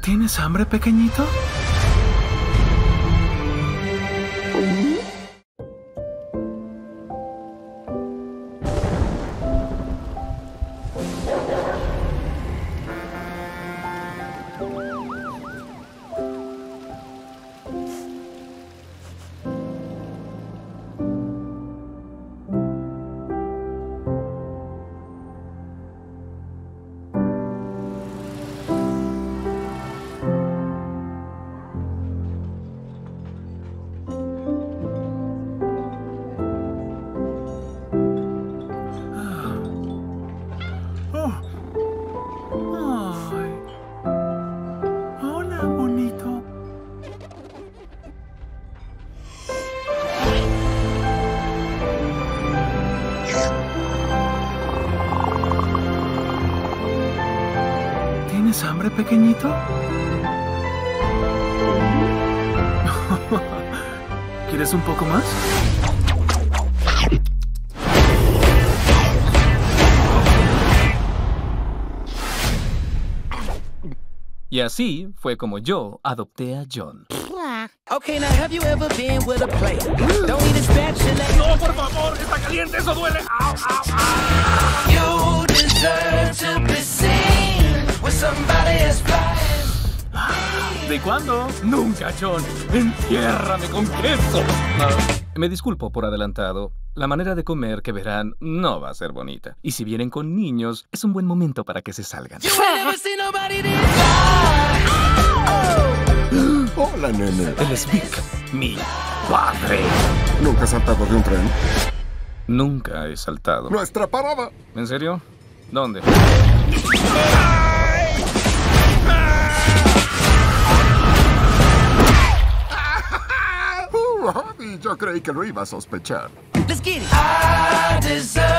¿Tienes hambre, pequeñito? ¿Tienes hambre, pequeñito? ¿Quieres un poco más? Y así fue como yo adopté a John. Okay, now have you ever been with a plate? Don't need a spatula. ¡No, por favor! ¡Está caliente! ¡Eso duele! ¡Au, au, au! ¿De cuándo? Nunca, John. Entiérrame con queso. Ah, me disculpo por adelantado. La manera de comer que verán no va a ser bonita. Y si vienen con niños, es un buen momento para que se salgan. Fly. Hola, nene. Él es Vic, mi padre. ¿Nunca has saltado de un tren? Nunca he saltado. Nuestra parada. ¿En serio? ¿Dónde? Uh, y yo creí que lo iba a sospechar. Let's get it.